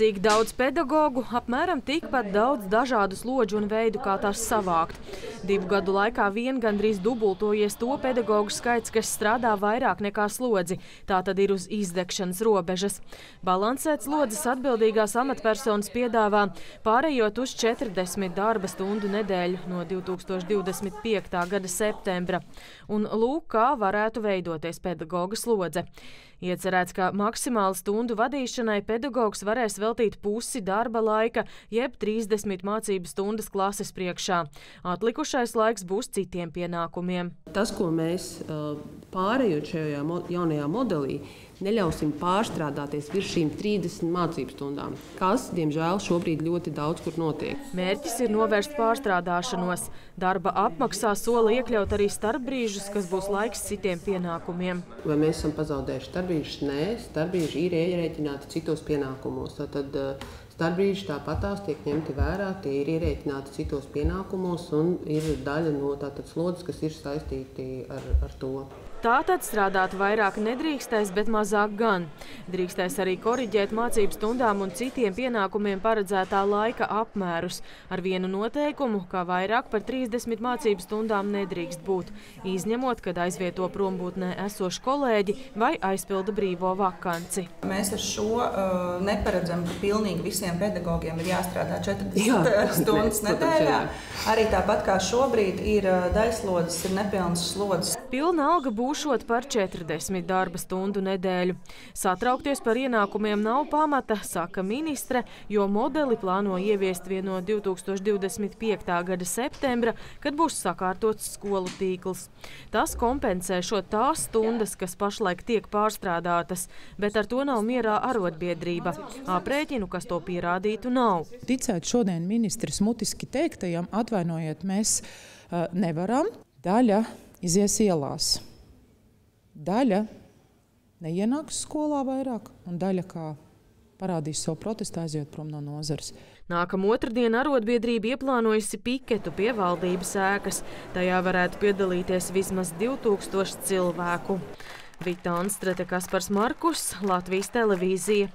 Cik daudz pedagoģu, apmēram tikpat daudz dažādu slodžu un veidu, kā tās savākt. Divu gadu laikā vien gandrīz dubultojies to pedagoģu skaits, kas strādā vairāk nekā slodzi. Tā tad ir uz izdegšanas robežas. Balansēt slodzes atbildīgās amatpersonas piedāvā pārējot uz 40 darba stundu nedēļu no 2025. gada septembra. Un lūk, kā varētu veidoties pedagoģa slodze. Iecerēts, ka maksimāli stundu vadīšanai pedagogs varēs veltīt pusi darba laika, jeb 30 mācību stundas klases priekšā. Atlikušais laiks būs citiem pienākumiem. Tas, ko mēs pārējot šajā jaunajā modelī, neļausim pārstrādāties virs šīm 30 mācību stundām, kas, diemžēl, šobrīd ļoti daudz kur notiek. Mērķis ir novērst pārstrādāšanos. Darba apmaksā sola iekļaut arī starpbrīžus, kas būs laiks citiem pienākumiem. Vai mēs esam pazaudējuši starpbrīžus? nē, starpbrīži ir ierēķināti citos pienākumos. Tad starpbrīži tāpatās tiek ņemti vērā, tie ir ierēķināti citos pienākumos un ir daļa no tātad slodzes, kas ir saistīti ar, ar to. Tātad strādāt vairāk nedrīkstēs, bet mazāk gan. Drīkstēs arī koriģēt mācību stundām un citiem pienākumiem paredzētā laika apmērus. Ar vienu noteikumu, ka vairāk par 30 mācību stundām nedrīkst būt, izņemot, kad aizvieto prombūtnē esošu kolēģi vai aizpilda brīvo vakanci. Mēs ar šo uh, neparedzam, ka pilnīgi visiem pedagogiem ir jāstrādā 40 Jā, stundas nedēļā. Arī tāpat kā šobrīd ir daļslodzes, ir nepilnas slodzes. Pilna alga būšot par 40 darba stundu nedēļu. Satraukties par ienākumiem nav pamata, saka ministre, jo modeli plāno ieviest vien no 2025. gada septembra, kad būs sakārtots skolu tīkls. Tas kompensēšot tās stundas, kas pašlaik tiek pārstrādātas, bet ar to nav mierā arotbiedrība. Aprēķinu, kas to pierādītu, nav. Ticēt šodien ministres mutiski teiktajam, atvainojiet, mēs uh, nevaram. Daļa izies ielās. Daļa neienāks skolā vairāk, un daļa, kā parādīs savu protestu, aiziet prom no nozares. Nākamā otrdiena arotbiedrība ieplānojusi piketu pie valdības ēkas. Tajā varētu piedalīties vismaz 2000 cilvēku. Vita Anstrete, Kaspars Markus, Latvijas televīzija.